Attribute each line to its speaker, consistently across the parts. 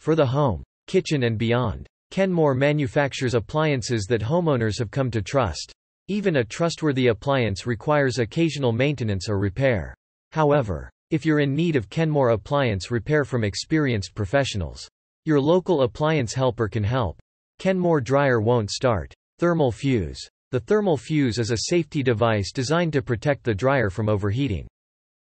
Speaker 1: For the home, kitchen and beyond, Kenmore manufactures appliances that homeowners have come to trust. Even a trustworthy appliance requires occasional maintenance or repair. However, if you're in need of Kenmore appliance repair from experienced professionals, your local appliance helper can help. Kenmore dryer won't start. Thermal fuse. The thermal fuse is a safety device designed to protect the dryer from overheating.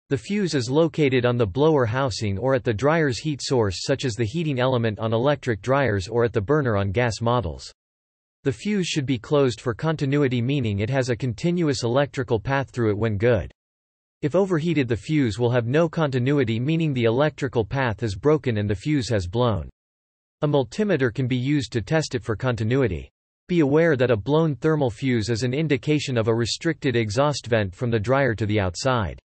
Speaker 1: The fuse is located on the blower housing or at the dryer's heat source such as the heating element on electric dryers or at the burner on gas models. The fuse should be closed for continuity meaning it has a continuous electrical path through it when good. If overheated the fuse will have no continuity meaning the electrical path is broken and the fuse has blown. A multimeter can be used to test it for continuity. Be aware that a blown thermal fuse is an indication of a restricted exhaust vent from the dryer to the outside.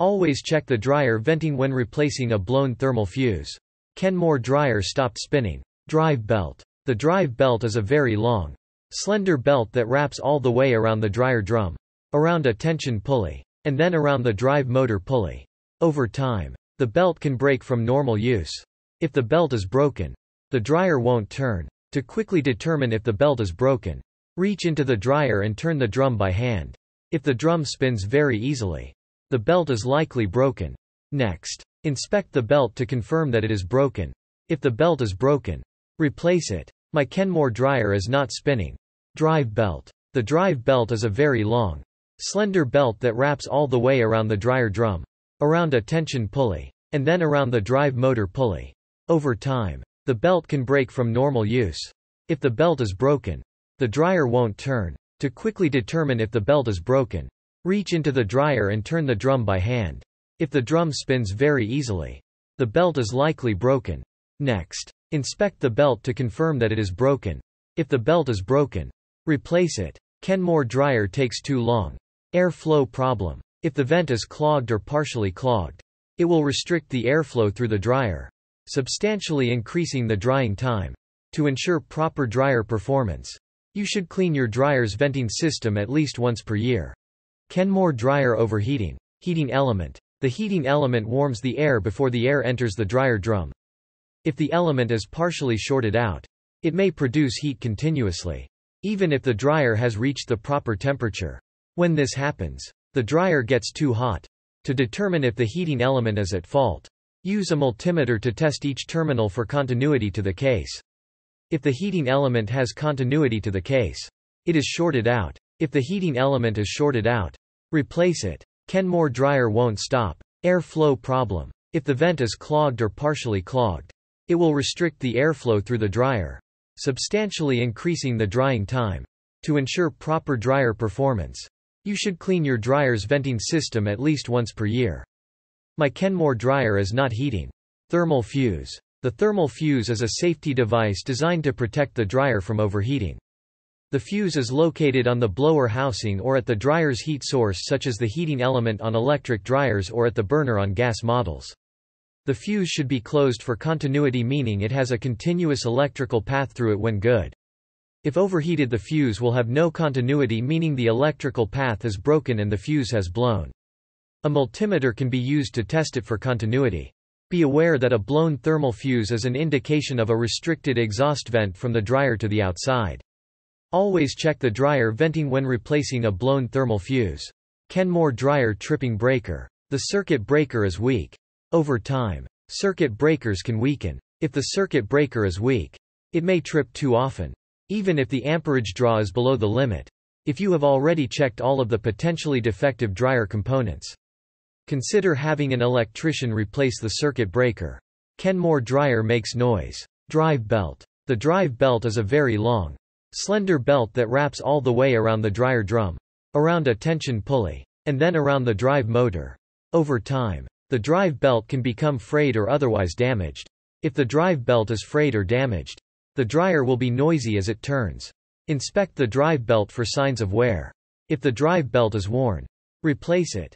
Speaker 1: Always check the dryer venting when replacing a blown thermal fuse. Kenmore dryer stopped spinning. Drive belt. The drive belt is a very long, slender belt that wraps all the way around the dryer drum, around a tension pulley, and then around the drive motor pulley. Over time, the belt can break from normal use. If the belt is broken, the dryer won't turn. To quickly determine if the belt is broken, reach into the dryer and turn the drum by hand. If the drum spins very easily, the belt is likely broken. Next, inspect the belt to confirm that it is broken. If the belt is broken, replace it. My Kenmore dryer is not spinning. Drive belt. The drive belt is a very long, slender belt that wraps all the way around the dryer drum, around a tension pulley, and then around the drive motor pulley. Over time, the belt can break from normal use. If the belt is broken, the dryer won't turn. To quickly determine if the belt is broken, reach into the dryer and turn the drum by hand. If the drum spins very easily, the belt is likely broken. Next, Inspect the belt to confirm that it is broken. If the belt is broken, replace it. Kenmore dryer takes too long. Airflow problem. If the vent is clogged or partially clogged, it will restrict the airflow through the dryer, substantially increasing the drying time. To ensure proper dryer performance, you should clean your dryer's venting system at least once per year. Kenmore dryer overheating. Heating element. The heating element warms the air before the air enters the dryer drum. If the element is partially shorted out, it may produce heat continuously, even if the dryer has reached the proper temperature. When this happens, the dryer gets too hot. To determine if the heating element is at fault, use a multimeter to test each terminal for continuity to the case. If the heating element has continuity to the case, it is shorted out. If the heating element is shorted out, replace it. Kenmore dryer won't stop. Airflow problem. If the vent is clogged or partially clogged, it will restrict the airflow through the dryer, substantially increasing the drying time. To ensure proper dryer performance, you should clean your dryer's venting system at least once per year. My Kenmore dryer is not heating. Thermal fuse. The thermal fuse is a safety device designed to protect the dryer from overheating. The fuse is located on the blower housing or at the dryer's heat source such as the heating element on electric dryers or at the burner on gas models. The fuse should be closed for continuity meaning it has a continuous electrical path through it when good. If overheated the fuse will have no continuity meaning the electrical path is broken and the fuse has blown. A multimeter can be used to test it for continuity. Be aware that a blown thermal fuse is an indication of a restricted exhaust vent from the dryer to the outside. Always check the dryer venting when replacing a blown thermal fuse. Kenmore dryer tripping breaker. The circuit breaker is weak. Over time, circuit breakers can weaken. If the circuit breaker is weak, it may trip too often, even if the amperage draw is below the limit. If you have already checked all of the potentially defective dryer components, consider having an electrician replace the circuit breaker. Kenmore dryer makes noise. Drive belt. The drive belt is a very long, slender belt that wraps all the way around the dryer drum, around a tension pulley, and then around the drive motor. Over time, the drive belt can become frayed or otherwise damaged. If the drive belt is frayed or damaged, the dryer will be noisy as it turns. Inspect the drive belt for signs of wear. If the drive belt is worn, replace it.